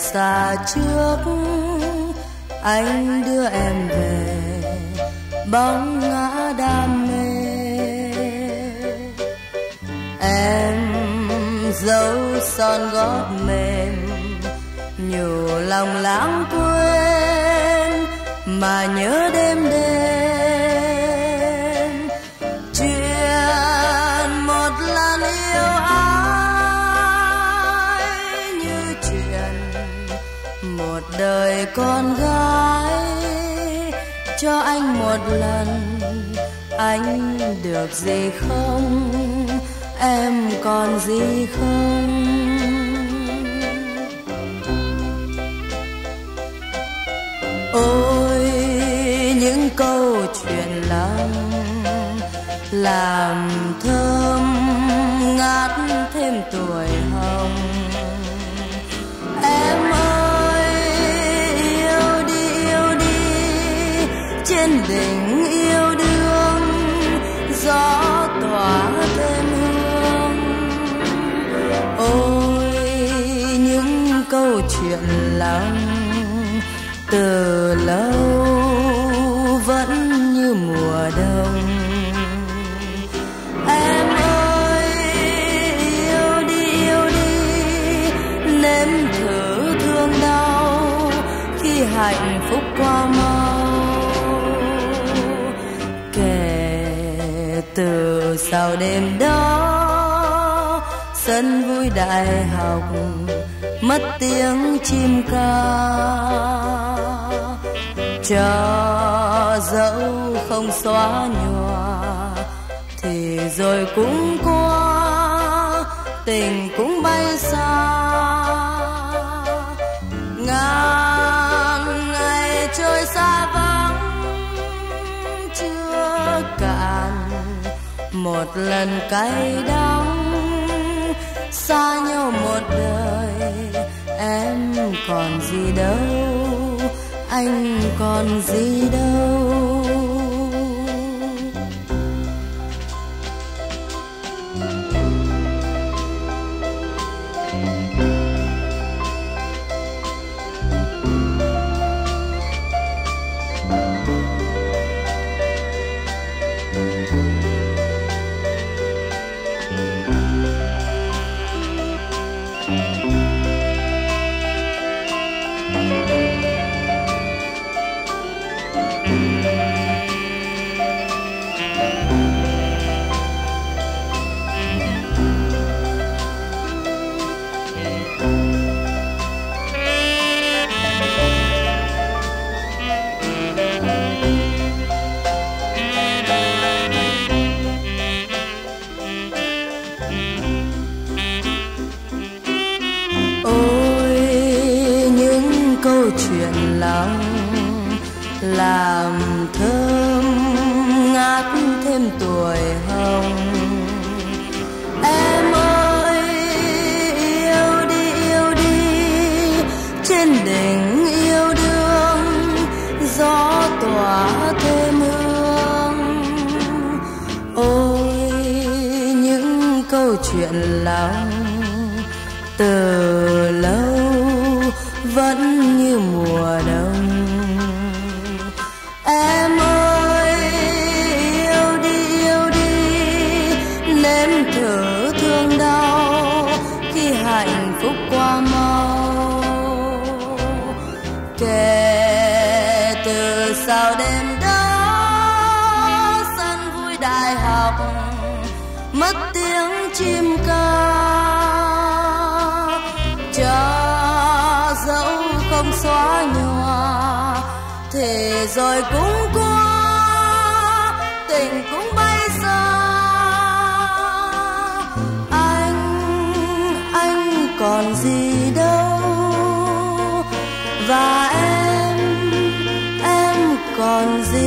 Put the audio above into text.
xa trước, anh đưa em về, bóng ngã đam mê. Em dấu son gót mềm nhủ lòng lãng quên, mà nhớ đêm đêm. Người con gái cho anh một lần, anh được gì không? Em còn gì không? Ôi, những câu chuyện lắm làm thơm ngát thêm tuổi trên đỉnh yêu đương, gió tỏa thêm hương. Ôi, những câu chuyện lòng từ lâu vẫn như mùa đông. Em ơi, yêu đi yêu đi, nếm thử thương đau khi hạnh phúc qua mơ. Sao đêm đó, sân vui đại học, mất tiếng chim ca. Cho dẫu không xóa nhòa, thì rồi cũng qua, tình cũng bay xa. Ngàn ngày trôi xa vắng, chưa cạn một lần cay đắng, xa nhau một đời. Em còn gì đâu, anh còn gì đâu. Làm thơm ngát thêm tuổi hồng. Em ơi, yêu đi yêu đi, trên đỉnh yêu đương, gió tỏa thêm hương. Ôi, những câu chuyện lòng từ lâu vẫn như mùa đông em ơi, yêu đi yêu đi nếm thử thương đau khi hạnh phúc qua mau. Kể từ sau đêm đó, sân vui đại học, mất tiếng chim ca. Cho dẫu không xóa nhòa thì rồi cũng qua tình cũng bay xa. Anh anh còn gì đâu. Và em em còn gì